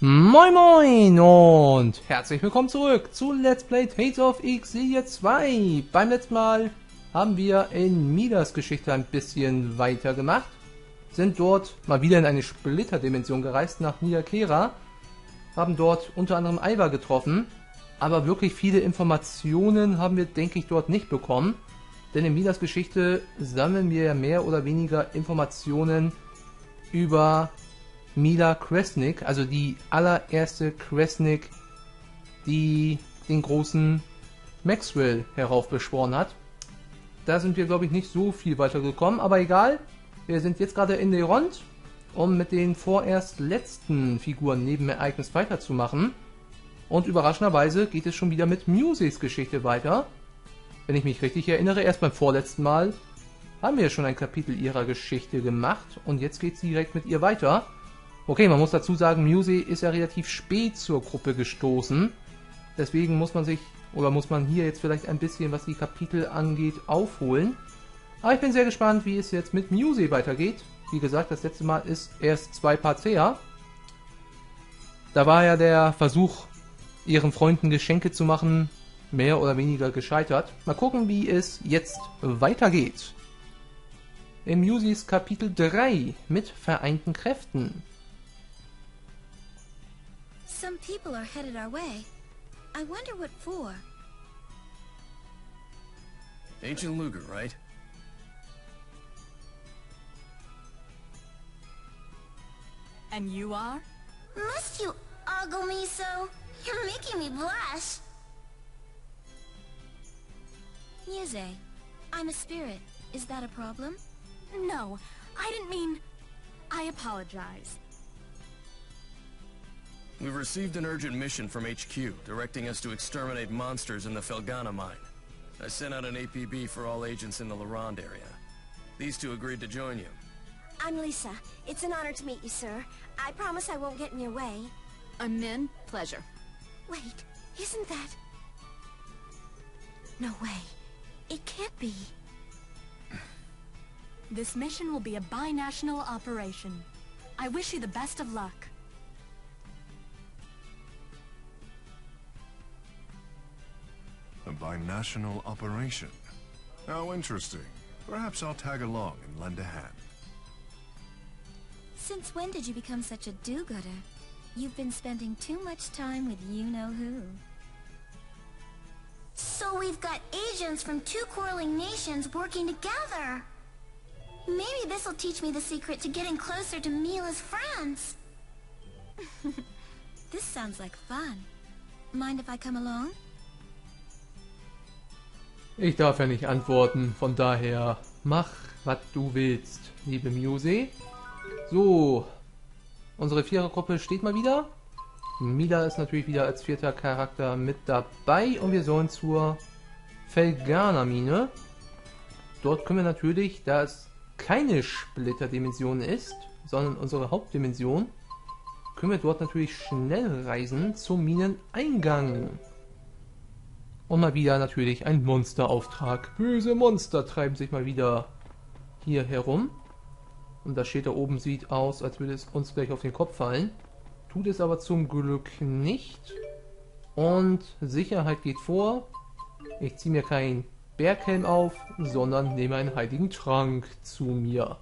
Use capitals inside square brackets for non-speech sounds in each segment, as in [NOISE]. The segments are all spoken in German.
Moin Moin und herzlich willkommen zurück zu Let's Play Tales of Xillia 2. Beim letzten Mal haben wir in Midas Geschichte ein bisschen weiter gemacht, sind dort mal wieder in eine Splitterdimension gereist nach Niederkera, haben dort unter anderem Alba getroffen, aber wirklich viele Informationen haben wir, denke ich, dort nicht bekommen, denn in Midas Geschichte sammeln wir mehr oder weniger Informationen über Mila Kresnik, also die allererste Kresnik, die den großen Maxwell heraufbeschworen hat. Da sind wir, glaube ich, nicht so viel weiter gekommen, aber egal. Wir sind jetzt gerade in Neront, um mit den vorerst letzten Figuren neben Ereignis weiterzumachen. Und überraschenderweise geht es schon wieder mit Muses Geschichte weiter. Wenn ich mich richtig erinnere, erst beim vorletzten Mal haben wir schon ein Kapitel ihrer Geschichte gemacht und jetzt geht es direkt mit ihr weiter. Okay, man muss dazu sagen, Muse ist ja relativ spät zur Gruppe gestoßen. Deswegen muss man sich, oder muss man hier jetzt vielleicht ein bisschen, was die Kapitel angeht, aufholen. Aber ich bin sehr gespannt, wie es jetzt mit Muse weitergeht. Wie gesagt, das letzte Mal ist erst zwei Parts her. Da war ja der Versuch, ihren Freunden Geschenke zu machen, mehr oder weniger gescheitert. Mal gucken, wie es jetzt weitergeht. Im Musis Kapitel 3 mit vereinten Kräften. Some people are headed our way. I wonder what for. Ancient Luger, right? And you are? Must you ogle me so? You're making me blush. Muse, I'm a spirit. Is that a problem? No, I didn't mean... I apologize. We've received an urgent mission from HQ, directing us to exterminate monsters in the Felgana mine. I sent out an APB for all agents in the Laronde area. These two agreed to join you. I'm Lisa. It's an honor to meet you, sir. I promise I won't get in your way. I'm Min. Pleasure. Wait, isn't that... No way. It can't be. This mission will be a binational operation. I wish you the best of luck. A binational operation. How interesting. Perhaps I'll tag along and lend a hand. Since when did you become such a do-gooder? You've been spending too much time with you-know-who. So we've got agents from two quarreling nations working together. Maybe this'll teach me the secret to getting closer to Mila's friends. [LAUGHS] this sounds like fun. Mind if I come along? Ich darf ja nicht antworten, von daher mach, was du willst, liebe Muse. So, unsere Vierergruppe steht mal wieder. Mila ist natürlich wieder als vierter Charakter mit dabei und wir sollen zur Felgana-Mine. Dort können wir natürlich, da es keine Splitterdimension ist, sondern unsere Hauptdimension, können wir dort natürlich schnell reisen zum Mineneingang. Und mal wieder natürlich ein Monsterauftrag. Böse Monster treiben sich mal wieder hier herum. Und das Schild da oben sieht aus, als würde es uns gleich auf den Kopf fallen. Tut es aber zum Glück nicht. Und Sicherheit geht vor. Ich ziehe mir keinen Berghelm auf, sondern nehme einen heiligen Trank zu mir.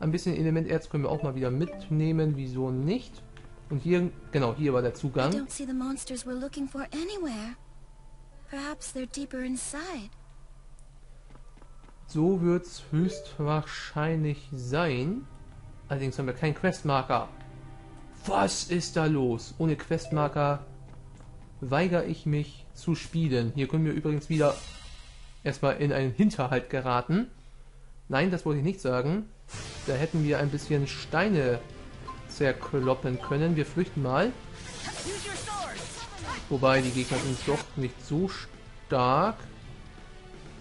Ein bisschen Elementerz können wir auch mal wieder mitnehmen, wieso nicht? Und hier, genau, hier war der Zugang. don't see the monsters we're looking for anywhere. So wird es höchstwahrscheinlich sein. Allerdings haben wir keinen Questmarker. Was ist da los? Ohne Questmarker weigere ich mich zu spielen. Hier können wir übrigens wieder erstmal in einen Hinterhalt geraten. Nein, das wollte ich nicht sagen. Da hätten wir ein bisschen Steine zerkloppen können. Wir flüchten mal. Wobei die Gegner sind doch nicht so stark.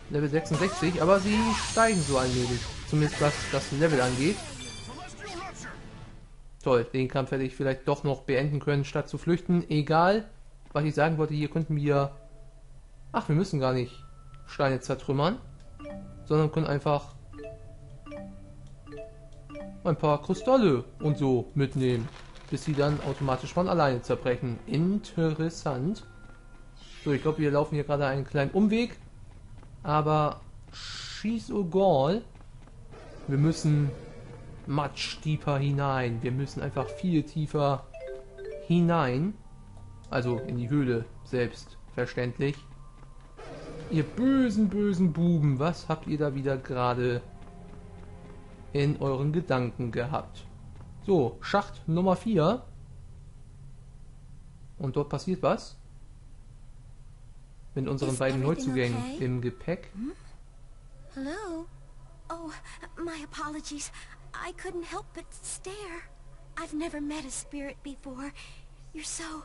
Level 66, aber sie steigen so allmählich. Zumindest was das Level angeht. Toll, den Kampf hätte ich vielleicht doch noch beenden können, statt zu flüchten. Egal, was ich sagen wollte, hier könnten wir... Ach, wir müssen gar nicht Steine zertrümmern, sondern können einfach ein paar Kristalle und so mitnehmen. Bis sie dann automatisch von alleine zerbrechen. Interessant. So, ich glaube, wir laufen hier gerade einen kleinen Umweg. Aber schieß egal. Wir müssen much tiefer hinein. Wir müssen einfach viel tiefer hinein. Also in die Höhle selbstverständlich. Ihr bösen, bösen Buben, was habt ihr da wieder gerade in euren Gedanken gehabt? So, Schacht Nummer 4. Und dort passiert was? Mit unseren Is beiden Neuzugängen okay? im Gepäck. Hello? Oh, my apologies. I couldn't help but stare. I've never met a spirit before. You're so,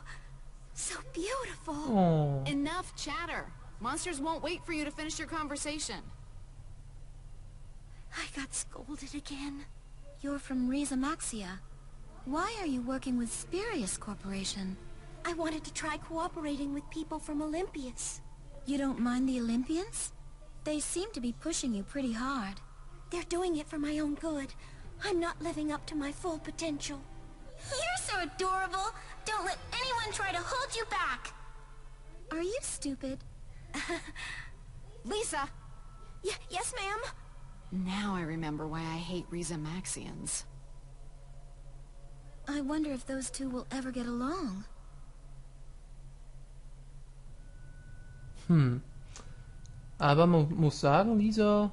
so beautiful. Oh. Enough chatter. Monsters won't wait for you to finish your conversation. I got scolded again. You're from Riza Maxia. Why are you working with Spirius Corporation? I wanted to try cooperating with people from Olympias. You don't mind the Olympians? They seem to be pushing you pretty hard. They're doing it for my own good. I'm not living up to my full potential. You're so adorable! Don't let anyone try to hold you back! Are you stupid? [LAUGHS] Lisa! Y yes, ma'am? Now I remember why I hate Riza Maxians. I wonder if those two will ever get along. Hm. Aber man muss sagen, Lisa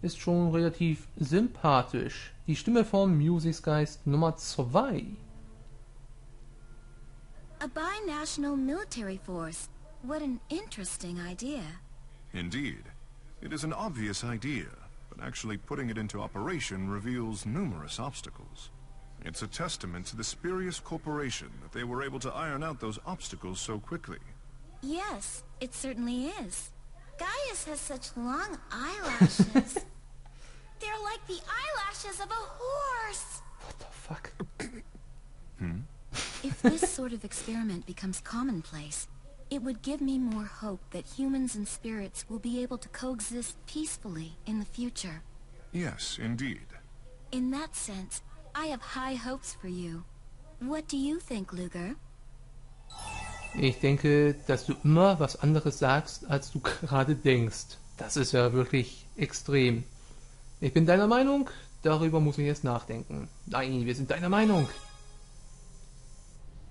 ist schon relativ sympathisch. Die Stimme vom Musicsgeist Nummer 2. A binational military force. What an interesting idea. Indeed. It is an obvious idea, but actually putting it into operation reveals numerous obstacles. It's a testament to the Spurious Corporation that they were able to iron out those obstacles so quickly. Yes, it certainly is. Gaius has such long eyelashes. [LAUGHS] They're like the eyelashes of a horse. What the fuck? Hmm? if this sort of experiment becomes commonplace, it would give me more hope that humans and spirits will be able to coexist peacefully in the future. Yes, indeed. In that sense, I have high hopes for you. What do you think, Luger? Ich denke, dass du immer was anderes sagst, als du [LAUGHS] gerade denkst. Das ist ja wirklich extrem. Ich bin deiner Meinung, darüber muss ich jetzt nachdenken. Nein, wir sind deiner Meinung.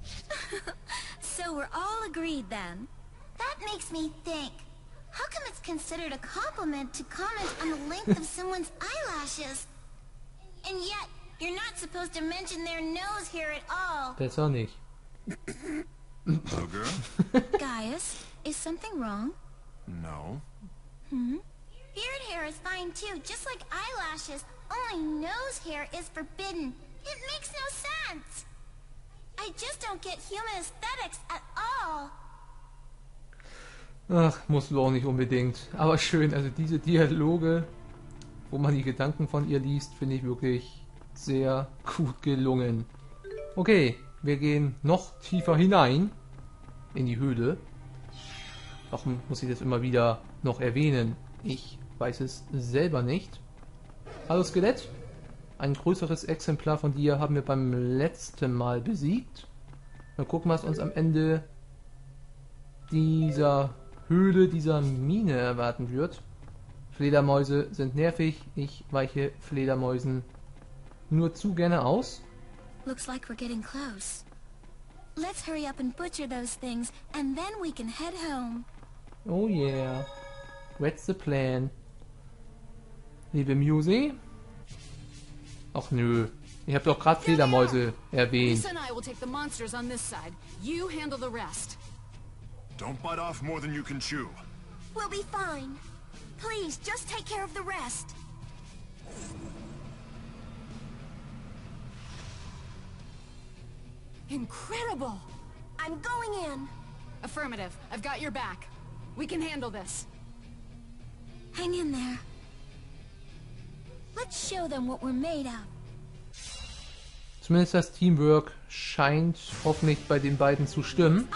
[LAUGHS] So we're all agreed then. That makes me think. How come it's considered a compliment to comment on the length of [LAUGHS] someone's eyelashes? And yet, you're not supposed to mention their nose hair at all. Besser nicht. Luger? Gaius, is something wrong? no. Hmm? Beard hair is fine too, just like eyelashes. Only nose hair is forbidden. It makes no sense. I just don't get human aesthetics at all. Ach, musst du auch nicht unbedingt. Aber schön, also diese Dialoge, wo man die Gedanken von ihr liest, finde ich wirklich sehr gut gelungen. Okay, wir gehen noch tiefer hinein in die Höhle. Warum muss ich das immer wieder noch erwähnen? Ich weiß es selber nicht. Hallo Skelett. Ein größeres Exemplar von dir haben wir beim letzten Mal besiegt. Mal gucken, was uns am Ende dieser Höhle, dieser Mine erwarten wird. Fledermäuse sind nervig. Ich weiche Fledermäusen nur zu gerne aus. Looks like we're getting close. Let's hurry up and butcher those things, and then we can head home. Oh yeah. What's the plan? Liebe Musi? Ach nö. Ich hab doch gerade Fledermäuse erwähnt. Lisa and I will take the monsters on this side. You handle the rest. Don't bite off more than you can chew. We'll be fine. Please, just take care of the rest. Incredible! I'm going in. Affirmative. I've got your back. We can handle this. Hang in there. Let's show them what we're made of. Zumindest das Teamwork scheint hoffentlich bei den beiden zu stimmen.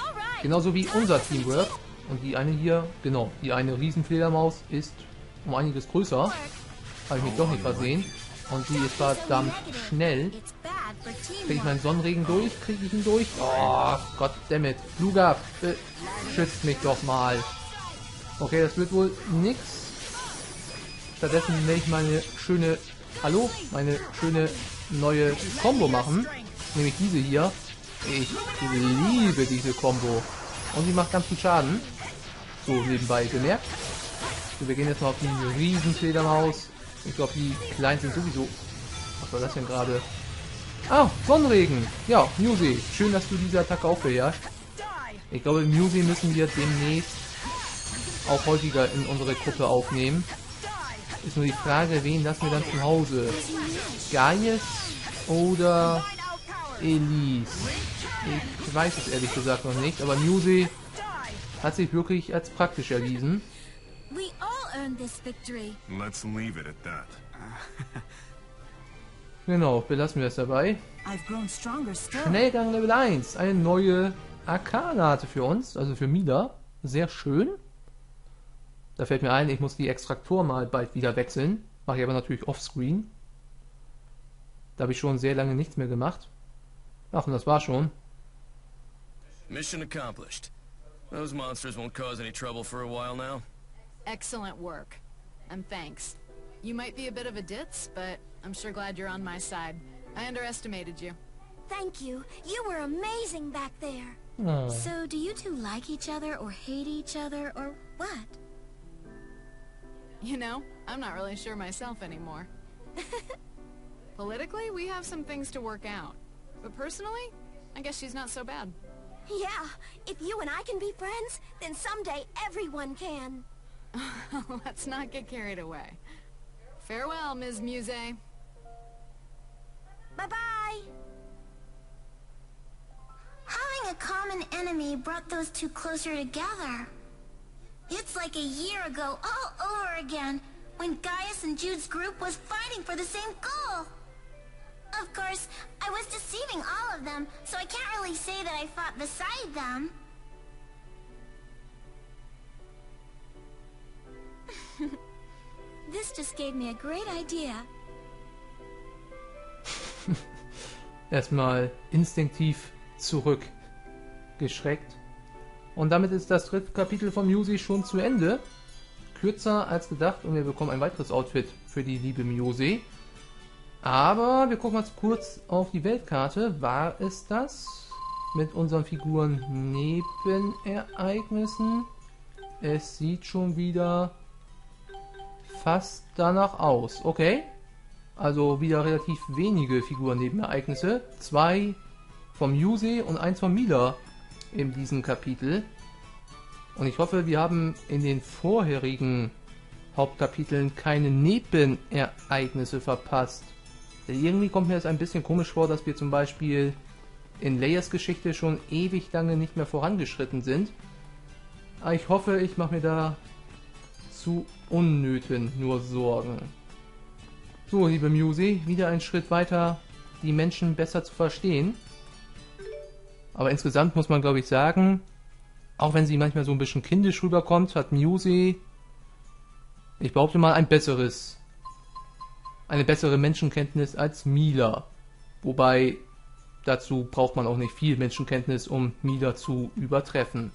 Genauso wie unser Teamwork. Und die eine hier, genau, die eine Riesenfledermaus ist um einiges größer. Habe ich mich doch nicht versehen. Und die ist verdammt schnell. Kriege ich meinen Sonnenregen durch? Kriege ich ihn durch? Oh, goddammit. Fluga, schützt mich doch mal. Okay, das wird wohl nix. Stattdessen werde ich meine schöne, hallo, meine schöne neue Combo machen. Nämlich diese hier. Ich liebe diese Combo. Und die macht ganz viel Schaden. So nebenbei bemerkt. So, wir gehen jetzt mal auf die Riesenfledermaus. Ich glaube, die kleinen sind sowieso... Was war das denn gerade? Ah, Sonnenregen. Ja, Musi. Schön, dass du diese Attacke auch beherrschst. Ich glaube, Musi müssen wir demnächst auch häufiger in unsere Gruppe aufnehmen. Ist nur die Frage, wen lassen wir dann zu Hause? Gaius oder Elise? Ich weiß es ehrlich gesagt noch nicht, aber Musi hat sich wirklich als praktisch erwiesen. We all earned this victory. Let's leave it at that. [LAUGHS] Genau, belassen wir es dabei. Schnellgang Level 1. Eine neue Arkanate für uns, also für Mila. Sehr schön. Da fällt mir ein, ich muss die Extraktor mal bald wieder wechseln. Mache ich aber natürlich offscreen. Da habe ich schon sehr lange nichts mehr gemacht. Ach, und das war schon. Mission accomplished. Those monsters won't cause any trouble for a while now. Excellent work. And thanks. You might be a bit of a ditz, but I'm sure glad you're on my side. I underestimated you. Thank you. You were amazing back there. Ah. So, do you two like each other or hate each other or what? You know, I'm not really sure myself anymore. [LAUGHS] Politically, we have some things to work out. But personally, I guess she's not so bad. Yeah, if you and I can be friends, then someday everyone can. [LAUGHS] Let's not get carried away. Farewell, Ms. Muse. Bye-bye. Having a common enemy brought those two closer together. It's like a year ago all over again when Gaius and Jude's group was fighting for the same goal. Of course, I was deceiving all of them, so I can't really say that I fought beside them. [LAUGHS] this just gave me a great idea. [LAUGHS] Erstmal instinktiv zurückgeschreckt. Und damit ist das dritte Kapitel von Musi schon zu Ende. Kürzer als gedacht und wir bekommen ein weiteres Outfit für die liebe Musi. Aber wir gucken mal kurz auf die Weltkarte. War es das? Mit unseren Figuren Nebenereignissen. Es sieht schon wieder fast danach aus. Okay. Also wieder relativ wenige Figuren-Nebenereignisse. Zwei vom Yusei und eins von Mila in diesem Kapitel. Und ich hoffe, wir haben in den vorherigen Hauptkapiteln keine Nebenereignisse verpasst. Denn irgendwie kommt mir das ein bisschen komisch vor, dass wir zum Beispiel in Layers Geschichte schon ewig lange nicht mehr vorangeschritten sind. Aber ich hoffe, ich mache mir da zu unnöten nur Sorgen. So, liebe Musi, wieder ein Schritt weiter, die Menschen besser zu verstehen. Aber insgesamt muss man, glaube ich, sagen, auch wenn sie manchmal so ein bisschen kindisch rüberkommt, hat Musi, ich behaupte mal, ein besseres, eine bessere Menschenkenntnis als Mila. Wobei, dazu braucht man auch nicht viel Menschenkenntnis, um Mila zu übertreffen.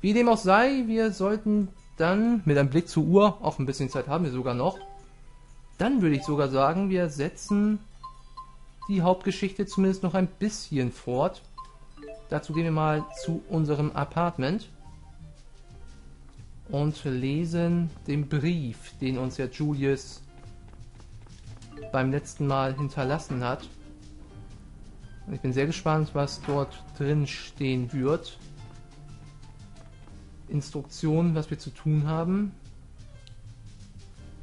Wie dem auch sei, wir sollten dann mit einem Blick zur Uhr, auch ein bisschen Zeit haben wir sogar noch, dann würde ich sogar sagen, wir setzen die Hauptgeschichte zumindest noch ein bisschen fort. Dazu gehen wir mal zu unserem Apartment und lesen den Brief, den uns ja Julius beim letzten Mal hinterlassen hat. Ich bin sehr gespannt, was dort drin stehen wird. Instruktionen, was wir zu tun haben.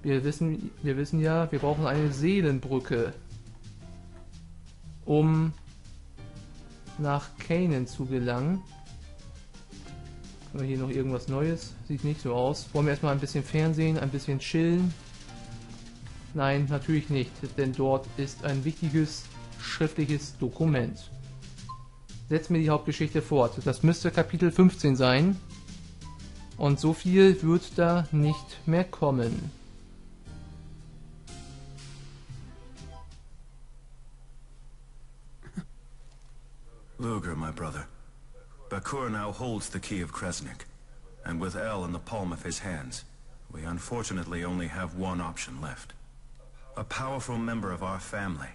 Wir wissen, wir wissen ja, wir brauchen eine Seelenbrücke, um nach Canaan zu gelangen. Haben wir hier noch irgendwas Neues? Sieht nicht so aus. Wollen wir erstmal ein bisschen Fernsehen, ein bisschen chillen? Nein, natürlich nicht, denn dort ist ein wichtiges schriftliches Dokument. Setzen wir die Hauptgeschichte fort. Das müsste Kapitel 15 sein. Und so viel wird da nicht mehr kommen. Luger, my brother. Bakur now holds the key of Kresnik, and with El in the palm of his hands, we unfortunately only have one option left. A powerful member of our family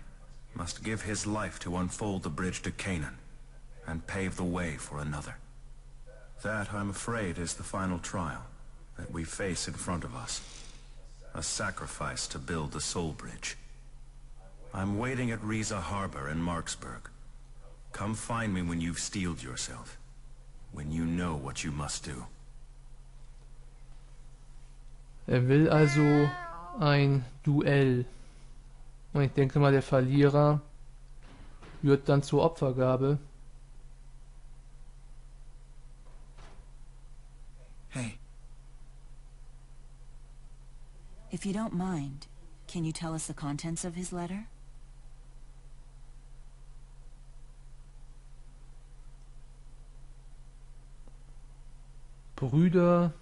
must give his life to unfold the bridge to Canaan, and pave the way for another. That, I'm afraid, is the final trial that we face in front of us. A sacrifice to build the Soul Bridge. I'm waiting at Riza Harbor in Marksburg. Come find me when you've steeled yourself. When you know what you must do. Er will also ein Duell. Und ich denke mal, der Verlierer wird dann zur Opfergabe. Hey. If you don't mind, can you tell us the contents of his letter? Brüder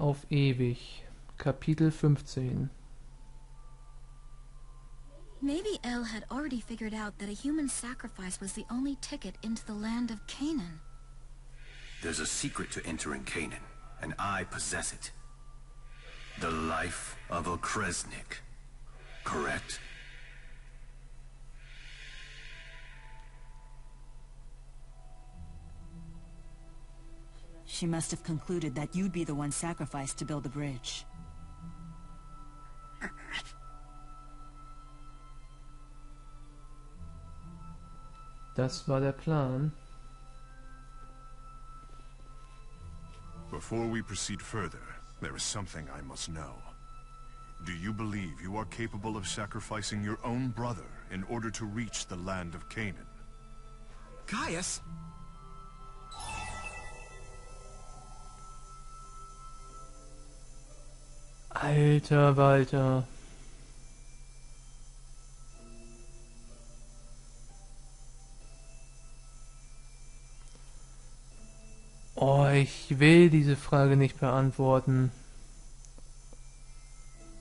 auf ewig. Kapitel 15 Maybe El had already figured out that a human sacrifice was the only ticket into the land of Canaan. There's a secret to entering Canaan, and I possess it. The life of a Kresnik. Correct? She must have concluded that you'd be the one sacrificed to build the bridge. Das war der Plan. Before we proceed further, there is something I must know. Do you believe you are capable of sacrificing your own brother in order to reach the land of Canaan? Caius? Alter Walter. Oh, ich will diese Frage nicht beantworten.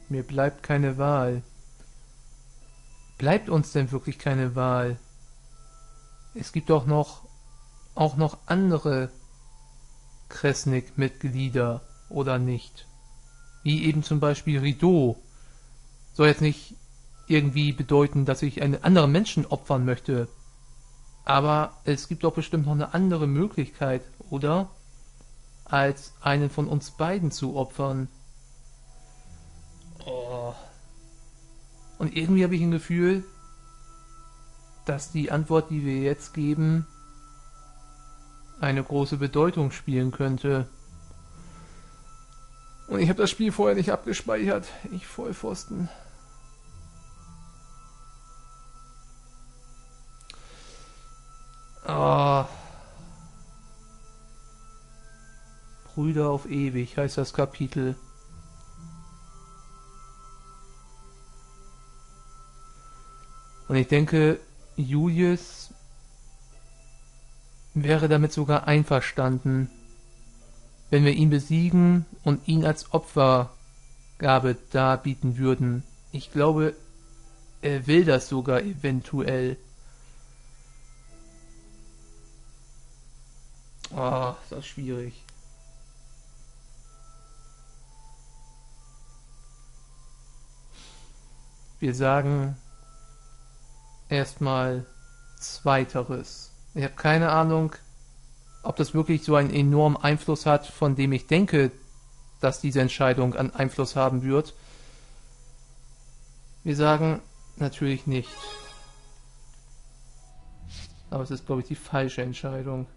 Mir bleibt keine Wahl. Bleibt uns denn wirklich keine Wahl? Es gibt doch noch auch noch andere Kresnik-Mitglieder, oder nicht? Wie eben zum Beispiel Rideau. Soll jetzt nicht irgendwie bedeuten, dass ich einen anderen Menschen opfern möchte. Aber es gibt doch bestimmt noch eine andere Möglichkeit, oder? Als einen von uns beiden zu opfern. Oh. Und irgendwie habe ich ein Gefühl, dass die Antwort, die wir jetzt geben, eine große Bedeutung spielen könnte. Und ich habe das Spiel vorher nicht abgespeichert. Ich Vollpfosten. Ah. Brüder auf ewig heißt das Kapitel. Und ich denke, Julius wäre damit sogar einverstanden, wenn wir ihn besiegen und ihn als Opfergabe darbieten würden. Ich glaube, er will das sogar eventuell. Oh, ist das schwierig. Wir sagen erstmal zweiteres. Ich habe keine Ahnung, ob das wirklich so einen enormen Einfluss hat, von dem ich denke, dass diese Entscheidung einen Einfluss haben wird. Wir sagen natürlich nicht. Aber es ist, glaube ich, die falsche Entscheidung.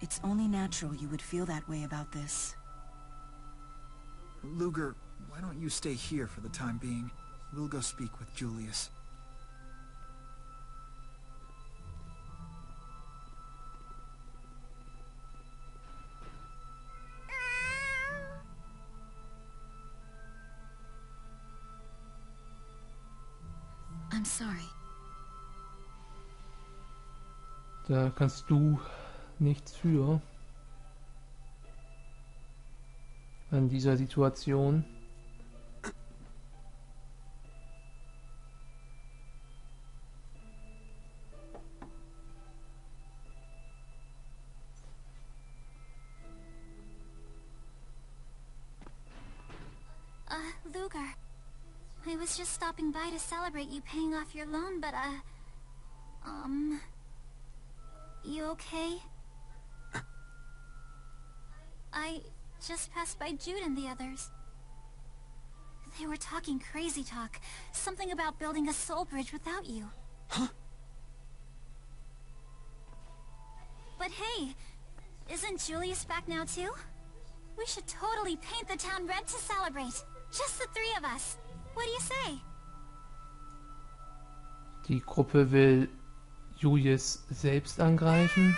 It's only natural you would feel that way about this. Luger, why don't you stay here for the time being? We'll go speak with Julius. I'm sorry. Da kannst du nichts für. An dieser Situation. Stopping by to celebrate you paying off your loan, but, uh... Um... You okay? I just passed by Jude and the others. They were talking crazy talk. Something about building a soul bridge without you. Huh? But hey, isn't Julius back now too? We should totally paint the town red to celebrate. Just the three of us. What do you say? Die Gruppe will Julius selbst angreifen.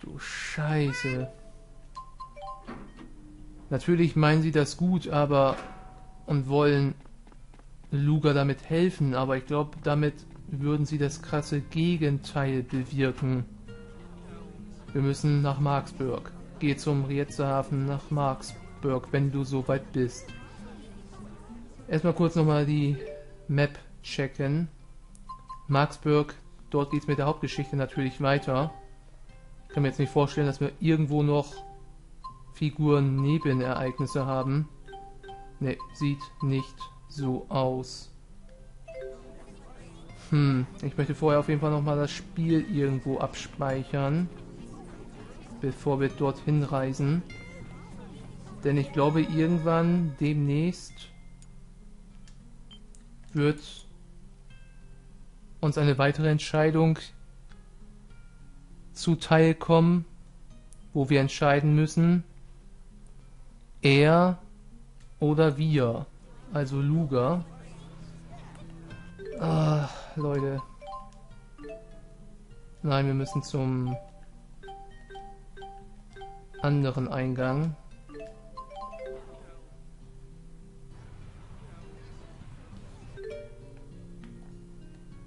Du Scheiße. Natürlich meinen sie das gut, aber und wollen Luger damit helfen, aber ich glaube, damit würden sie das krasse Gegenteil bewirken. Wir müssen nach Marksburg. Geh zum Rietzehafen nach Marksburg, wenn du soweit bist. Erstmal kurz nochmal die Map checken. Marksburg, dort geht es mit der Hauptgeschichte natürlich weiter. Ich kann mir jetzt nicht vorstellen, dass wir irgendwo noch Figuren Nebenereignisse haben. Ne, sieht nicht so aus. Hm, ich möchte vorher auf jeden Fall nochmal das Spiel irgendwo abspeichern, bevor wir dorthin reisen. Denn ich glaube, irgendwann demnächst wird uns eine weitere Entscheidung zuteilkommen, wo wir entscheiden müssen, er oder wir, also Luger. Ah, Leute. Nein, wir müssen zum anderen Eingang.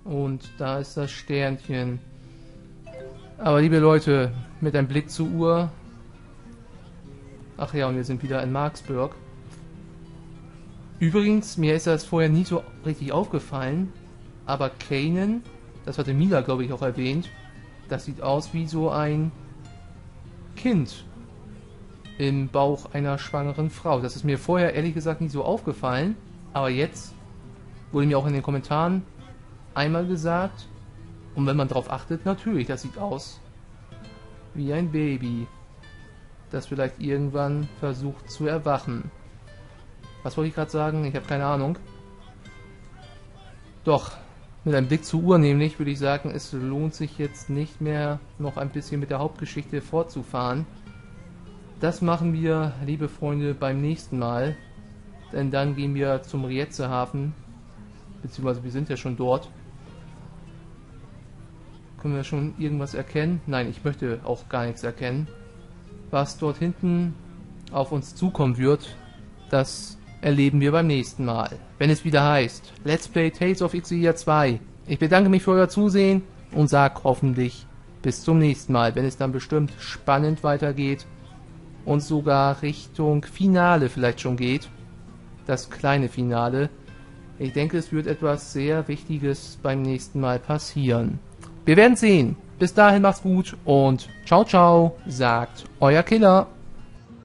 Und da ist das Sternchen. Aber liebe Leute, mit einem Blick zur Uhr. Ach ja, und wir sind wieder in Marksburg. Übrigens, mir ist das vorher nie so richtig aufgefallen, aber Kanan, das hatte Mila, glaube ich, auch erwähnt, das sieht aus wie so ein Kind im Bauch einer schwangeren Frau. Das ist mir vorher ehrlich gesagt nicht so aufgefallen, aber jetzt wurde mir auch in den Kommentaren einmal gesagt, und wenn man darauf achtet, natürlich, das sieht aus wie ein Baby, das vielleicht irgendwann versucht zu erwachen. Was wollte ich gerade sagen? Ich habe keine Ahnung. Doch, mit einem Blick zur Uhr nämlich würde ich sagen, es lohnt sich jetzt nicht mehr noch ein bisschen mit der Hauptgeschichte fortzufahren. Das machen wir, liebe Freunde, beim nächsten Mal. Denn dann gehen wir zum Rietzehafen. Beziehungsweise wir sind ja schon dort. Können wir schon irgendwas erkennen? Nein, ich möchte auch gar nichts erkennen. Was dort hinten auf uns zukommen wird, das erleben wir beim nächsten Mal, wenn es wieder heißt Let's Play Tales of Xillia 2. Ich bedanke mich für euer Zusehen und sage hoffentlich bis zum nächsten Mal, wenn es dann bestimmt spannend weitergeht und sogar Richtung Finale vielleicht schon geht. Das kleine Finale. Ich denke, es wird etwas sehr Wichtiges beim nächsten Mal passieren. Wir werden sehen. Bis dahin macht's gut und ciao ciao, sagt euer Killer.